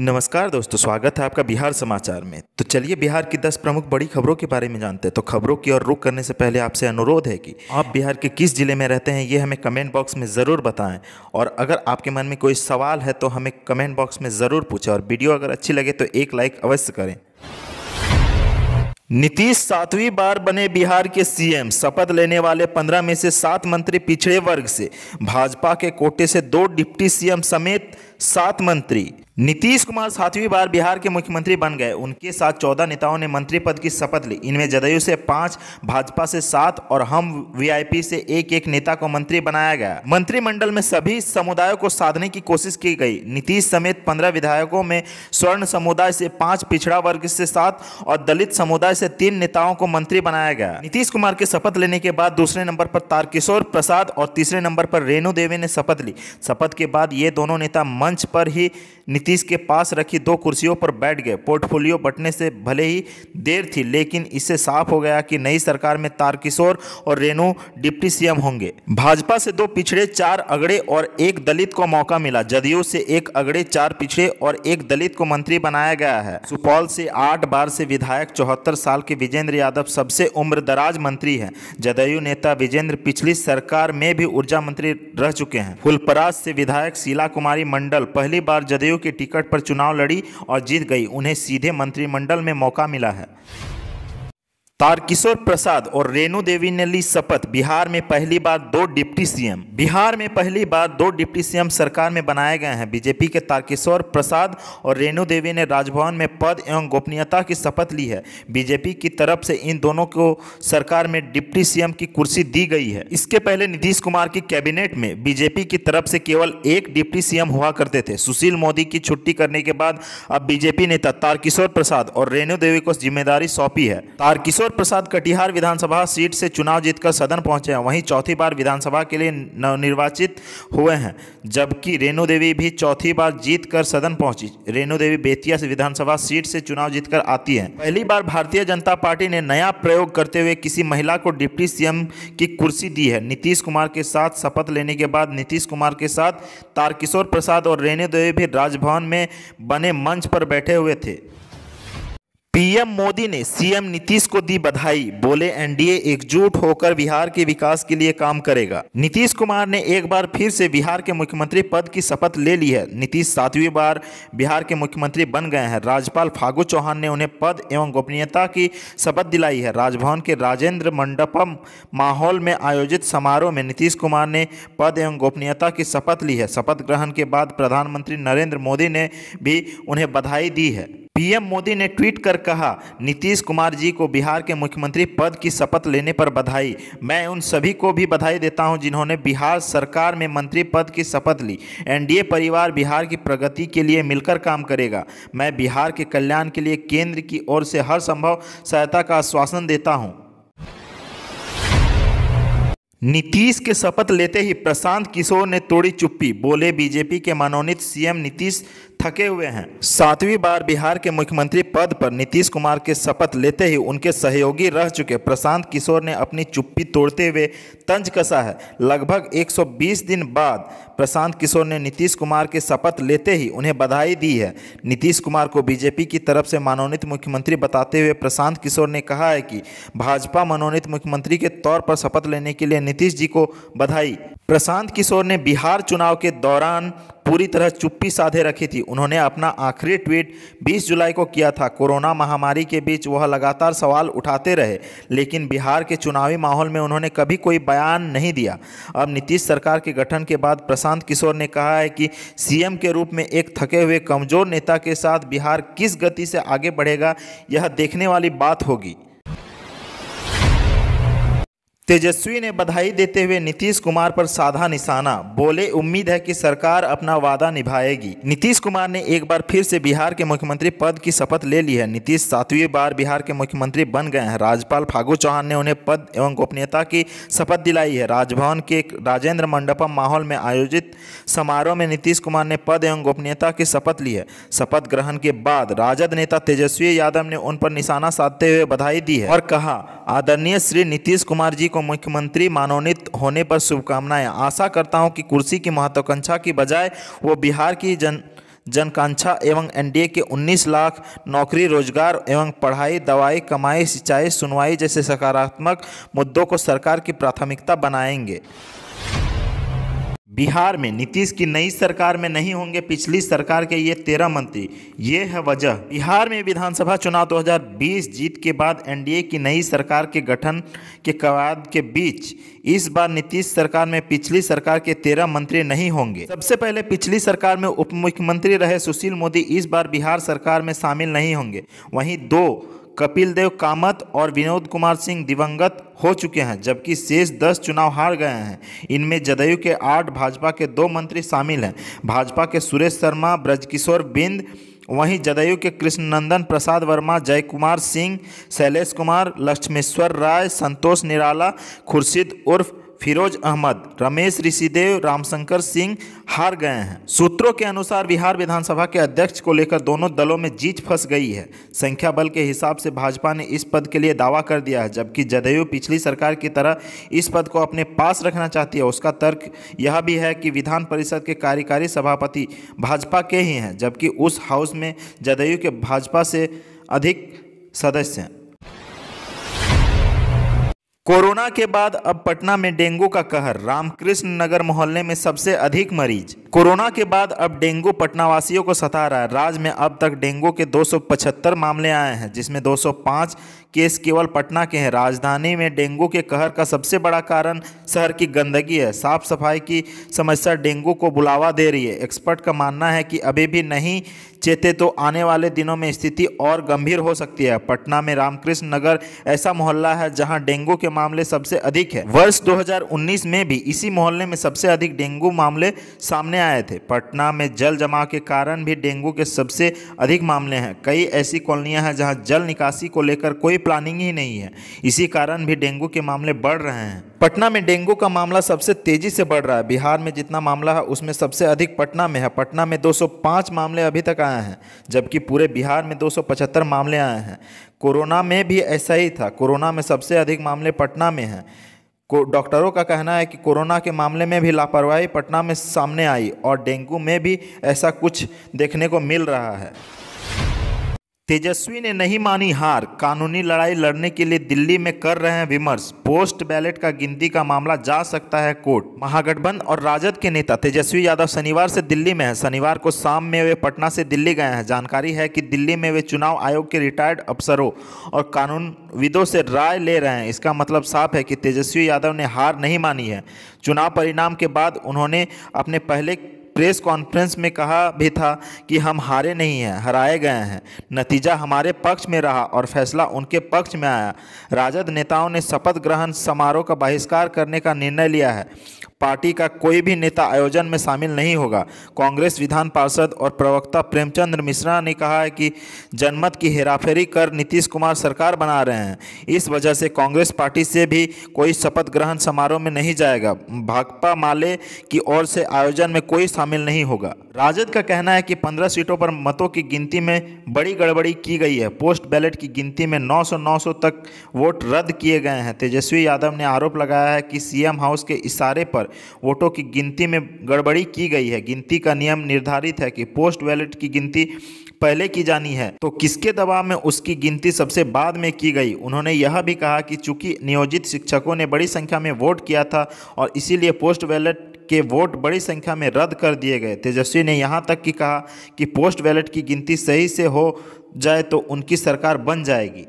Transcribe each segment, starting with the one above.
नमस्कार दोस्तों, स्वागत है आपका बिहार समाचार में। तो चलिए, बिहार की 10 प्रमुख बड़ी खबरों के बारे में जानते हैं। तो खबरों की ओर रुख करने से पहले आपसे अनुरोध है कि आप बिहार के किस ज़िले में रहते हैं, ये हमें कमेंट बॉक्स में ज़रूर बताएँ। और अगर आपके मन में कोई सवाल है तो हमें कमेंट बॉक्स में ज़रूर पूछें। और वीडियो अगर अच्छी लगे तो एक लाइक अवश्य करें। नीतीश, सातवीं बार बने बिहार के सीएम। शपथ लेने वाले पंद्रह में से सात मंत्री पिछड़े वर्ग से। भाजपा के कोटे से दो डिप्टी सीएम समेत सात मंत्री। नीतीश कुमार सातवीं बार बिहार के मुख्यमंत्री बन गए। उनके साथ चौदह नेताओं ने मंत्री पद की शपथ ली। इनमें जदयू से पाँच, भाजपा से सात और हम वीआईपी से एक एक नेता को मंत्री बनाया गया। मंत्रिमंडल में सभी समुदायों को साधने की कोशिश की गई। नीतीश समेत पंद्रह विधायकों में स्वर्ण समुदाय से पाँच, पिछड़ा वर्ग से सात और दलित समुदाय से तीन नेताओं को मंत्री बनाया गया। नीतीश कुमार के शपथ लेने के बाद दूसरे नंबर पर तारकिशोर प्रसाद और तीसरे नंबर पर रेणु देवी ने शपथ ली। शपथ के बाद ये दोनों नेता मंच पर ही नीतीश के पास रखी दो कुर्सियों पर बैठ गए। पोर्टफोलियो बटने से भले ही देर थी, लेकिन इससे साफ़ हो गया कि नई सरकार में तारकिशोर और रेणु डिप्टी सीएम होंगे। भाजपा से दो पिछड़े, चार अगड़े और एक दलित को मौका मिला। जदयू से एक अगड़े, चार पिछड़े और एक दलित को मंत्री बनाया गया है। सुपौल से आठ बार से विधायक, चौहत्तर साल के विजेंद्र यादव सबसे उम्र दराज मंत्री हैं। जदयू नेता विजेंद्र पिछली सरकार में भी ऊर्जा मंत्री रह चुके हैं। फुलपराज से विधायक शीला कुमारी मंडल पहली बार जदयू के टिकट पर चुनाव लड़ी और जीत गई। उन्हें सीधे मंत्रिमंडल में मौका मिला है। तारकिशोर प्रसाद और रेणु देवी ने ली शपथ। बिहार में पहली बार दो डिप्टी सीएम। बिहार में पहली बार दो डिप्टी सीएम सरकार में बनाए गए हैं। बीजेपी के तारकिशोर प्रसाद और रेणु देवी ने राजभवन में पद एवं गोपनीयता की शपथ ली है। बीजेपी की तरफ़ से इन दोनों को सरकार में डिप्टी सीएम की कुर्सी दी गई है। इसके पहले नीतीश कुमार की कैबिनेट में बीजेपी की तरफ़ से केवल एक डिप्टी सीएम हुआ करते थे। सुशील मोदी की छुट्टी करने के बाद अब बीजेपी नेता तारकिशोर प्रसाद और रेणु देवी को ज़िम्मेदारी सौंपी है। तारकिशोर प्रसाद कटिहार विधानसभा सीट से चुनाव जीतकर सदन पहुँचे हैं। वहीं चौथी बार विधानसभा के लिए नवनिर्वाचित हुए हैं, जबकि रेणु देवी भी चौथी बार जीतकर सदन पहुँची। रेणु देवी बेतिया से विधानसभा सीट से चुनाव जीतकर आती है। पहली बार भारतीय जनता पार्टी ने नया प्रयोग करते हुए किसी महिला को डिप्टी सीएम की कुर्सी दी है। नीतीश कुमार के साथ शपथ लेने के बाद नीतीश कुमार के साथ तारकिशोर प्रसाद और रेणु देवी भी राजभवन में बने मंच पर बैठे हुए थे। पीएम मोदी ने सीएम नीतीश को दी बधाई। बोले, एनडीए एकजुट होकर बिहार के विकास के लिए काम करेगा। नीतीश कुमार ने एक बार फिर से बिहार के मुख्यमंत्री पद की शपथ ले ली है। नीतीश सातवीं बार बिहार के मुख्यमंत्री बन गए हैं। राज्यपाल फागू चौहान ने उन्हें पद एवं गोपनीयता की शपथ दिलाई है। राजभवन के राजेंद्र मंडपम माहौल में आयोजित समारोह में नीतीश कुमार ने पद एवं गोपनीयता की शपथ ली है। शपथ ग्रहण के बाद प्रधानमंत्री नरेंद्र मोदी ने भी उन्हें बधाई दी है। पीएम मोदी ने ट्वीट कर कहा, नीतीश कुमार जी को बिहार के मुख्यमंत्री पद की शपथ लेने पर बधाई। मैं उन सभी को भी बधाई देता हूँ जिन्होंने बिहार सरकार में मंत्री पद की शपथ ली। एनडीए परिवार बिहार की प्रगति के लिए मिलकर काम करेगा। मैं बिहार के कल्याण के लिए केंद्र की ओर से हर संभव सहायता का आश्वासन देता हूँ। नीतीश के शपथ लेते ही प्रशांत किशोर ने तोड़ी चुप्पी। बोले, बीजेपी के मनोनीत सीएम नीतीश थके हुए हैं। सातवीं बार बिहार के मुख्यमंत्री पद पर नीतीश कुमार के शपथ लेते ही उनके सहयोगी रह चुके। प्रशांत किशोर ने अपनी चुप्पी तोड़ते हुए तंज कसा है। लगभग 120 दिन बाद प्रशांत किशोर ने नीतीश कुमार के शपथ लेते ही उन्हें बधाई दी है। नीतीश कुमार को बीजेपी की तरफ़ से मनोनीत मुख्यमंत्री बताते हुए प्रशांत किशोर ने कहा है कि भाजपा मनोनीत मुख्यमंत्री के तौर पर शपथ लेने के लिए नीतीश जी को बधाई। प्रशांत किशोर ने बिहार चुनाव के दौरान पूरी तरह चुप्पी साधे रखी थी। उन्होंने अपना आखिरी ट्वीट 20 जुलाई को किया था। कोरोना महामारी के बीच वह लगातार सवाल उठाते रहे, लेकिन बिहार के चुनावी माहौल में उन्होंने कभी कोई बयान नहीं दिया। अब नीतीश सरकार के गठन के बाद प्रशांत किशोर ने कहा है कि सीएम के रूप में एक थके हुए कमज़ोर नेता के साथ बिहार किस गति से आगे बढ़ेगा, यह देखने वाली बात होगी। तेजस्वी ने बधाई देते हुए नीतीश कुमार पर साधा निशाना। बोले, उम्मीद है कि सरकार अपना वादा निभाएगी। नीतीश कुमार ने एक बार फिर से बिहार के मुख्यमंत्री पद की शपथ ले ली है। नीतीश सातवीं बार बिहार के मुख्यमंत्री बन गए हैं। राज्यपाल फागू चौहान ने उन्हें पद एवं गोपनीयता की शपथ दिलाई है। राजभवन के राजेंद्र मंडपम माहौल में आयोजित समारोह में नीतीश कुमार ने पद एवं गोपनीयता की शपथ ली है। शपथ ग्रहण के बाद राजद नेता तेजस्वी यादव ने उन पर निशाना साधते हुए बधाई दी है और कहा, आदरणीय श्री नीतीश कुमार जी को को मुख्यमंत्री मनोनीत होने पर शुभकामनाएँ। आशा करता हूँ कि कुर्सी की महत्वाकांक्षा की बजाय वो बिहार की जन, जनकांक्षा एवं एनडीए के 19 लाख नौकरी, रोज़गार एवं पढ़ाई, दवाई, कमाई, सिंचाई, सुनवाई जैसे सकारात्मक मुद्दों को सरकार की प्राथमिकता बनाएँगे। बिहार में नीतीश की नई सरकार में नहीं होंगे, पिछली सरकार के ये तेरह मंत्री, ये है वजह। बिहार में विधानसभा चुनाव 2020 जीत के बाद एनडीए की नई सरकार के गठन के कवायद के बीच, इस बार नीतीश सरकार में पिछली सरकार के तेरह मंत्री नहीं होंगे। सबसे पहले पिछली सरकार में उप मुख्यमंत्री रहे सुशील मोदी, इस बार बिहार सरकार में शामिल नहीं होंगे। वहीं दो कपिल देव कामत और विनोद कुमार सिंह दिवंगत हो चुके हैं, जबकि शेष दस चुनाव हार गए हैं। इनमें जदयू के आठ, भाजपा के दो मंत्री शामिल हैं। भाजपा के सुरेश शर्मा, ब्रजकिशोर बिंद, वहीं जदयू के कृष्णनंदन प्रसाद वर्मा जय कुमार सिंह, शैलेश कुमार, लक्ष्मेश्वर राय, संतोष निराला, खुर्शीद उर्फ़ फिरोज अहमद, रमेश ऋषिदेव, रामशंकर सिंह हार गए हैं। सूत्रों के अनुसार बिहार विधानसभा के अध्यक्ष को लेकर दोनों दलों में जीत फंस गई है। संख्या बल के हिसाब से भाजपा ने इस पद के लिए दावा कर दिया है, जबकि जदयू पिछली सरकार की तरह इस पद को अपने पास रखना चाहती है। उसका तर्क यह भी है कि विधान परिषद के कार्यकारी सभापति भाजपा के ही हैं, जबकि उस हाउस में जदयू के भाजपा से अधिक सदस्य हैं। कोरोना के बाद अब पटना में डेंगू का कहर, रामकृष्ण नगर मोहल्ले में सबसे अधिक मरीज़ कोरोना के बाद अब डेंगू पटना वासियों को सता रहा है। राज्य में अब तक डेंगू के 275 मामले आए हैं, जिसमें 205 केस केवल पटना के हैं। राजधानी में डेंगू के कहर का सबसे बड़ा कारण शहर की गंदगी है। साफ़ सफ़ाई की समस्या डेंगू को बुलावा दे रही है। एक्सपर्ट का मानना है कि अभी भी नहीं चेते तो आने वाले दिनों में स्थिति और गंभीर हो सकती है। पटना में रामकृष्ण नगर ऐसा मोहल्ला है जहाँ डेंगू के मामले सबसे अधिक है। वर्ष 2019 में भी इसी मोहल्ले में सबसे अधिक डेंगू मामले सामने आए थे। पटना में जल जमाव के कारण भी डेंगू के सबसे अधिक मामले हैं। कई ऐसी कॉलोनियाँ हैं जहाँ जल निकासी को लेकर कोई प्लानिंग ही नहीं है। इसी कारण भी डेंगू के मामले बढ़ रहे हैं। पटना में डेंगू का मामला सबसे तेज़ी से बढ़ रहा है। बिहार में जितना मामला है, उसमें सबसे अधिक पटना में है। पटना में 205 मामले अभी तक आए हैं, जबकि पूरे बिहार में 275 मामले आए हैं। कोरोना में भी ऐसा ही था। कोरोना में सबसे अधिक मामले पटना में हैं। डॉक्टरों का कहना है कि कोरोना के मामले में भी लापरवाही पटना में सामने आई और डेंगू में भी ऐसा कुछ देखने को मिल रहा है। तेजस्वी ने नहीं मानी हार। कानूनी लड़ाई लड़ने के लिए दिल्ली में कर रहे हैं विमर्श। पोस्ट बैलेट का गिनती का मामला जा सकता है कोर्ट। महागठबंधन और राजद के नेता तेजस्वी यादव शनिवार से दिल्ली में हैं। शनिवार को शाम में वे पटना से दिल्ली गए हैं। जानकारी है कि दिल्ली में वे चुनाव आयोग के रिटायर्ड अफसरों और कानूनविदों से राय ले रहे हैं। इसका मतलब साफ़ है कि तेजस्वी यादव ने हार नहीं मानी है। चुनाव परिणाम के बाद उन्होंने अपने पहले प्रेस कॉन्फ्रेंस में कहा भी था कि हम हारे नहीं हैं, हराए गए हैं। नतीजा हमारे पक्ष में रहा और फैसला उनके पक्ष में आया। राजद नेताओं ने शपथ ग्रहण समारोह का बहिष्कार करने का निर्णय लिया है। पार्टी का कोई भी नेता आयोजन में शामिल नहीं होगा। कांग्रेस विधान पार्षद और प्रवक्ता प्रेमचंद्र मिश्रा ने कहा है कि जनमत की हेराफेरी कर नीतीश कुमार सरकार बना रहे हैं। इस वजह से कांग्रेस पार्टी से भी कोई शपथ ग्रहण समारोह में नहीं जाएगा। भाकपा माले की ओर से आयोजन में कोई शामिल नहीं होगा। राजद का कहना है कि पंद्रह सीटों पर मतों की गिनती में बड़ी गड़बड़ी की गई है। पोस्ट बैलेट की गिनती में 900-900 तक वोट रद्द किए गए हैं। तेजस्वी यादव ने आरोप लगाया है कि सीएम हाउस के इशारे पर वोटों की गिनती में गड़बड़ी की गई है। गिनती का नियम निर्धारित है कि पोस्ट बैलेट की गिनती पहले की जानी है। तो किसके दबाव में उसकी गिनती सबसे बाद में की गई? उन्होंने यह भी कहा कि चूँकि नियोजित शिक्षकों ने बड़ी संख्या में वोट किया था और इसीलिए पोस्ट बैलेट के वोट बड़ी संख्या में रद्द कर दिए गए। तेजस्वी ने यहाँ तक कि कहा कि पोस्ट बैलेट की गिनती सही से हो जाए तो उनकी सरकार बन जाएगी।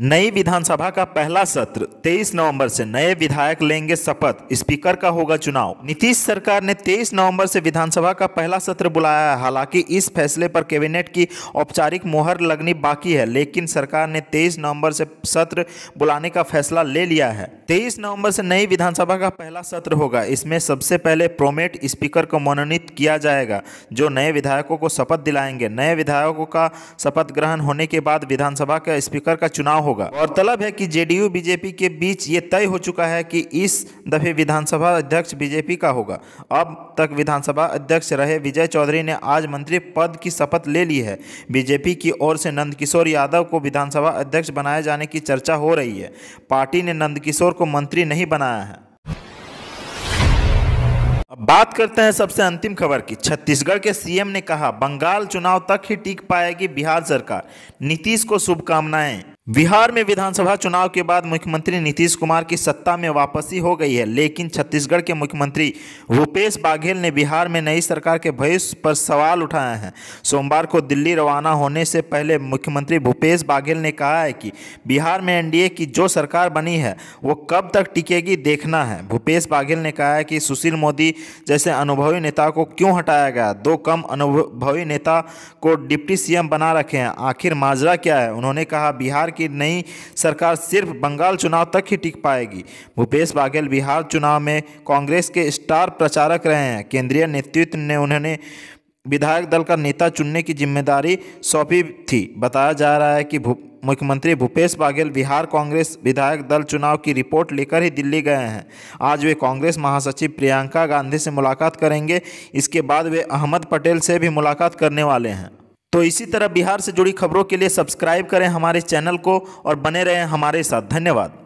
नई विधानसभा का पहला सत्र 23 नवंबर से नए विधायक लेंगे शपथ। स्पीकर का होगा चुनाव। नीतीश सरकार ने 23 नवंबर से विधानसभा का पहला सत्र बुलाया है। हालाँकि इस फैसले पर कैबिनेट की औपचारिक मोहर लगनी बाकी है, लेकिन सरकार ने 23 नवंबर से सत्र बुलाने का फैसला ले लिया है। 23 नवंबर से नई विधानसभा का पहला सत्र होगा। इसमें सबसे पहले प्रोमेट स्पीकर को मनोनीत किया जाएगा, जो नए विधायकों को शपथ दिलाएँगे। नए विधायकों का शपथ ग्रहण होने के बाद विधानसभा का स्पीकर का चुनाव होगा। गौरतलब है कि जेडीयू बीजेपी के बीच ये तय हो चुका है कि इस दफे विधानसभा अध्यक्ष बीजेपी का होगा। अब तक विधानसभा अध्यक्ष रहे विजय चौधरी ने आज मंत्री पद की शपथ ले ली है। बीजेपी की ओर से नंदकिशोर यादव को विधानसभा अध्यक्ष बनाए जाने की चर्चा हो रही है। पार्टी ने नंदकिशोर को मंत्री नहीं बनाया है। अब बात करते हैं सबसे अंतिम खबर की। छत्तीसगढ़ के सीएम ने कहा, बंगाल चुनाव तक ही टिक पाएगी बिहार सरकार। नीतीश को शुभकामनाएँ। बिहार में विधानसभा चुनाव के बाद मुख्यमंत्री नीतीश कुमार की सत्ता में वापसी हो गई है, लेकिन छत्तीसगढ़ के मुख्यमंत्री भूपेश बाघेल ने बिहार में नई सरकार के भविष्य पर सवाल उठाए हैं। सोमवार को दिल्ली रवाना होने से पहले मुख्यमंत्री भूपेश बाघेल ने कहा है कि बिहार में एनडीए की जो सरकार बनी है, वो कब तक टिकेगी देखना है। भूपेश बाघेल ने कहा है कि सुशील मोदी जैसे अनुभवी नेता को क्यों हटाया गया? दो कम अनुभवी नेता को डिप्टी सीएम बना रखे हैं। आखिर माजरा क्या है? उन्होंने कहा, बिहार की नई सरकार सिर्फ़ बंगाल चुनाव तक ही टिक पाएगी। भूपेश बाघेल बिहार चुनाव में कांग्रेस के स्टार प्रचारक रहे हैं। केंद्रीय नेतृत्व ने उन्होंने विधायक दल का नेता चुनने की ज़िम्मेदारी सौंपी थी। बताया जा रहा है कि मुख्यमंत्री भूपेश बाघेल बिहार कांग्रेस विधायक दल चुनाव की रिपोर्ट लेकर ही दिल्ली गए हैं। आज वे कांग्रेस महासचिव प्रियंका गांधी से मुलाकात करेंगे। इसके बाद वे अहमद पटेल से भी मुलाकात करने वाले हैं। तो इसी तरह बिहार से जुड़ी खबरों के लिए सब्सक्राइब करें हमारे चैनल को और बने रहें हमारे साथ। धन्यवाद।